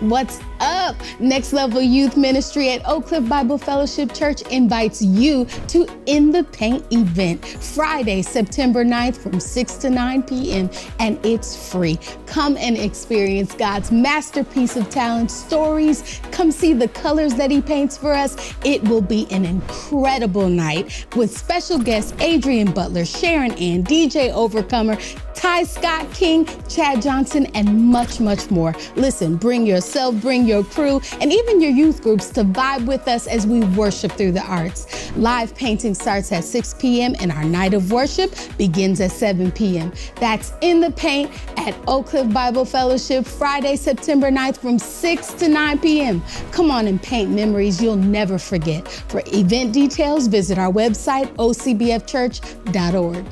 What's up? Next Level Youth Ministry at Oak Cliff Bible Fellowship Church invites you to In the Paint event Friday, September 9th from 6 to 9 p.m. and it's free. Come and experience God's masterpiece of talent stories. Come see the colors that He paints for us. It will be an incredible night with special guests Adrian Butler, Sharon Ann, DJ Overcomer, Ty Scott King, Chad Johnson, and much, much more. Listen, bring yourself, bring your crew, and even your youth groups to vibe with us as we worship through the arts. Live painting starts at 6 p.m. and our night of worship begins at 7 p.m. That's in the paint at Oak Cliff Bible Fellowship Friday, September 9th from 6 to 9 p.m. Come on and paint memories you'll never forget. For event details, visit our website, ocbfchurch.org.